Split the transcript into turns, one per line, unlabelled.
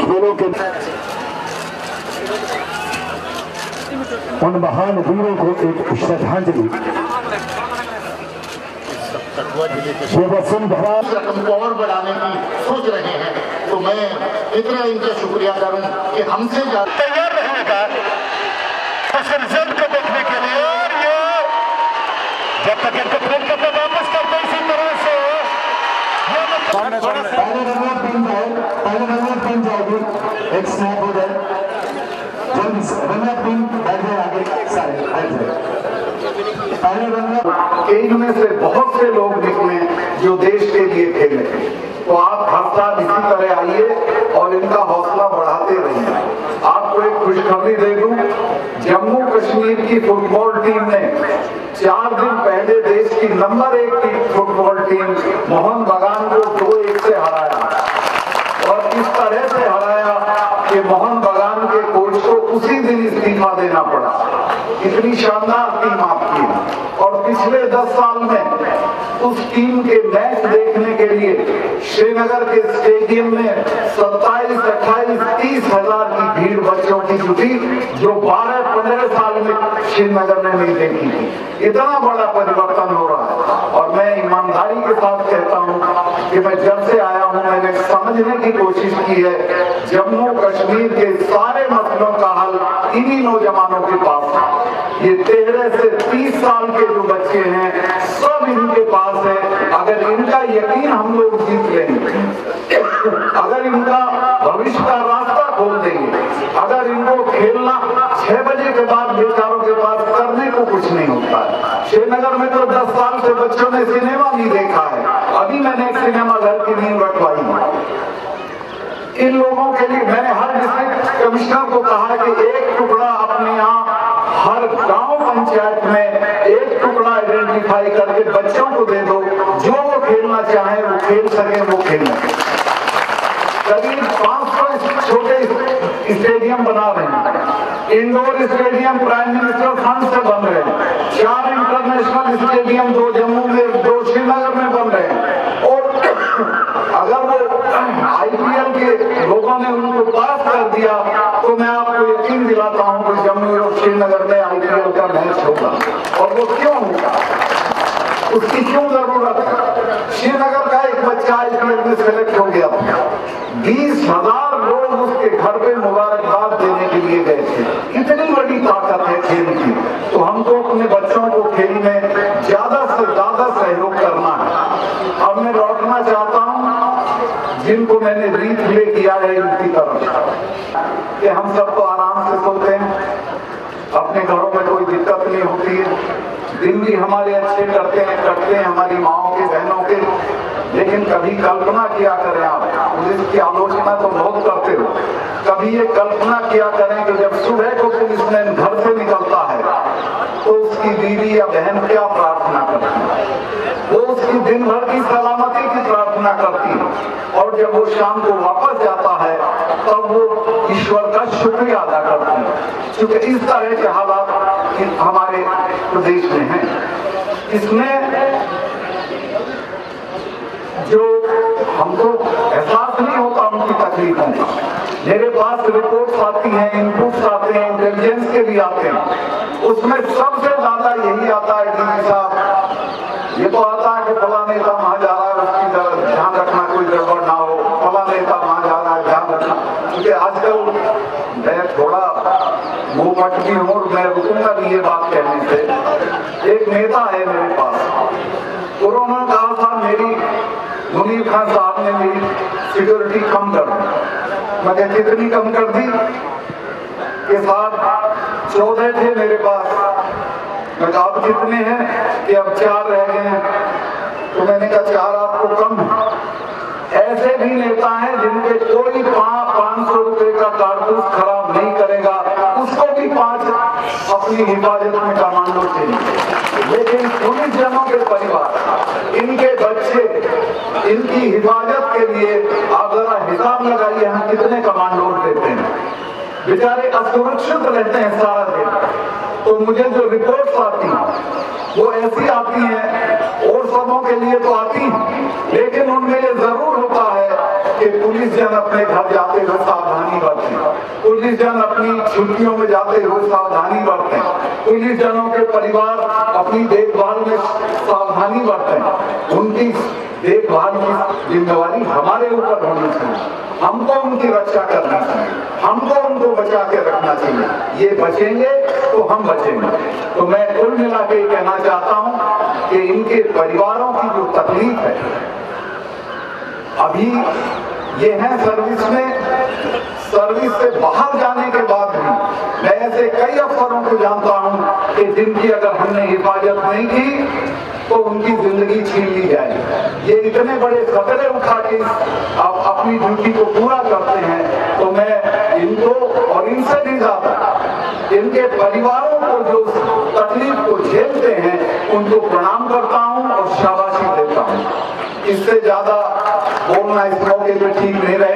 खेलों के उन महान वीरों को एक श्रद्धांजलि।
रकम को और बढ़ाने की सोच रहे हैं तो मैं इतना इनका शुक्रिया करूँ कि हमसे ज़्यादा
तैयार रहने के लिए और ये जब तक इनको फिर करके वापस करते इसी तरह से ये मतलब- पहले रनर बन जाए पहले रनर बन जाएगी एक स्नैप हो जाए से पहले
से बहुत से लोग निकले जो देश के लिए खेले। तो आप साल इसी तरह आइए और इनका हौसला बढ़ाते रहिए। आपको एक खुशखबरी दे दूँ, जम्मू कश्मीर की फुटबॉल टीम ने चार दिन पहले देश की नंबर एक की फुटबॉल टीम मोहन बगान को दो एक से हराया और इस तरह से हराया कि मोहन बगान के कोच को उसी दिन इस्तीफा देना पड़ा इतनी शानदार टीम आपकी और पिछले दस साल में उस टीम के मैच देखने के लिए श्रीनगर के स्टेडियम में 27, 28, तीस हज़ार की भीड़ बच्चों की जुटी जो 12, 15 साल में श्रीनगर में नहीं देखी थी। इतना बड़ा परिवर्तन हो रहा ईमानदारी के साथ कहता हूँ कि मैं जब से आया हूँ, मैंने समझने की कोशिश की है, जम्मू कश्मीर के सारे मसलों का हल इन्हीं नौजवानों के पास है। ये तेरह से तीस साल के जो बच्चे हैं, सब इनके पास है। अगर इनका यकीन हम लोग जीत लेंगे, अगर इनका भविष्य का रास्ता खोल देंगे, अगर इनको खेलना छह बजे के बाद बेचारों के पास करने को कुछ नहीं होता है श्रीनगर में तो दस साल से बच्चों ने सिनेमा नहीं देखा है। अभी मैंने एक सिनेमा घर की नींव रखवाई। इन लोगों के लिए मैंने हर डिस्ट्रिक्ट कमिश्नर को कहा कि एक टुकड़ा अपने यहाँ हर गाँव पंचायत में एक टुकड़ा आइडेंटिफाई करके बच्चों को दे दो। जो वो खेलना चाहे, वो खेल सके, वो खेलें। करीब 500 छोटे स्टेडियम बना रहे हैं। Indoor stadium prime minister fund से बन रहे हैं। चार इंटरनेशनल स्टेडियम दो जम्मू में, दो श्रीनगर में बन रहे हैं। और अगर वो आईपीएल के लोगों ने उनको पास कर दिया तो मैं आपको यकीन दिलाता हूँ कि जम्मू और श्रीनगर में आईपीएल का मैच होगा। और वो क्यों होगा? उसकी क्यों ज़रूरत है? श्रीनगर का एक बच्चा आईपीएल में सेलेक्ट हो गया। बीस हज़ार लोग उसके घर पे मुबारकबाद देने के लिए गए थे। इतनी बड़ी ताकत है खेल की तो हमको अपने बच्चों को खेल में ज़्यादा से ज़्यादा सहयोग करना है अब मैं लौटना चाहता हूँ जिनको मैंने किया है इनकी तरफ़ कि हम सब तो आराम से सोते हैं। अपने घरों में कोई दिक्कत नहीं होती है। दिन भी हमारे अच्छे करते हैं कटते हैं हमारी माओ के, बहनों के। लेकिन कभी कल्पना किया करें आप, पुलिस की आलोचना तो बहुत करते हो। कभी ये कल्पना किया करें कि जब सुबह को पुलिसमैन घर से निकलता है तो उसकी बीवी या बहन क्या प्रार्थना करती है? वो उसकी दिन भर की की प्रार्थना करती। है और जब वो शाम को वापस जाता है, तब वो ईश्वर का शुक्रिया अदा करती है। क्योंकि इस तरह के हालात हमारे प्रदेश में हैं। इसमें जो हमको एहसास नहीं होता उनकी तकलीफों का मेरे पास रिपोर्ट्स आती हैं इनपुट्स आते हैं इंटेलिजेंस के भी आते हैं। उसमें सबसे ज़्यादा यही आता है डीजी साहब ये तो आता है कि फला नेता वहाँ जा रहा है उसकी तरफ़ ध्यान रखना कोई गड़बड़ ना हो फला नेता वहाँ जा रहा है ध्यान रखना क्योंकि आजकल मैं थोड़ा मुँह मट हूँ और मैं रुकूँगा भी ये बात कहने से। एक नेता है मेरे पास। उन्होंने कहा था, मेरी मुनीर खान साहब ने मेरी सिक्योरिटी कम कर दी। मैं कहती कितनी कम कर दी? के साथ चौदह थे मेरे पास। मैं कहा, अब कितने हैं कि अब चार रह गए हैं? तो मैंने कहा, चार आपको कम है ऐसे भी नेता हैं जिनके कोई पाँच सौ रुपए का कारतूस खराब नहीं करेगा, उसको भी पाँच अपनी हिफाजत में कमांडो चाहिए लेकिन पुलिस जनों के परिवार, इनके बच्चे, इनकी हिफाजत के लिए आप जरा हिसाब लगाइए, हम कितने कमांडो देते हैं। बेचारे असुरक्षित रहते हैं सारा दिन। तो मुझे जो रिपोर्ट आती वो ऐसी आती है, और सबों के लिए तो आती लेकिन उनमें ये ज़रूर होता है कि पुलिस जन अपने घर जाते हुए सावधानी बरतें। पुलिस जन अपनी छुट्टियों में जाते हुए सावधानी बरतें। पुलिस जनों के परिवार अपनी देखभाल में सावधानी बरतें। उनकी देखभाल की जिम्मेवारी हमारे ऊपर होनी चाहिए। हमको उनकी रक्षा करना चाहिए। हमको उनको बचा के रखना चाहिए। ये बचेंगे तो हम बचेंगे। तो मैं कुल मिला के कहना चाहता हूँ कि इनके परिवारों की जो तकलीफ़ है, अभी ये हैं सर्विस में सर्विस से बाहर जाने के बाद भी मैं ऐसे कई अफसरों को जानता हूँ कि जिनकी अगर हमने हिफाजत नहीं की तो उनकी ज़िंदगी छीन ली जाए। ये इतने बड़े खतरे उठा के आप अपनी ड्यूटी को पूरा करते हैं तो मैं इनको और इनसे भी ज़्यादा, इनके परिवारों को जो तकलीफ़ को झेलते हैं, उनको प्रणाम करता हूँ और शाबाशी देता हूँ। इससे ज़्यादा बोलना इस मौके पर ठीक नहीं रहेगा।